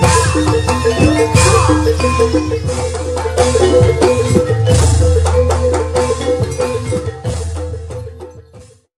Bye.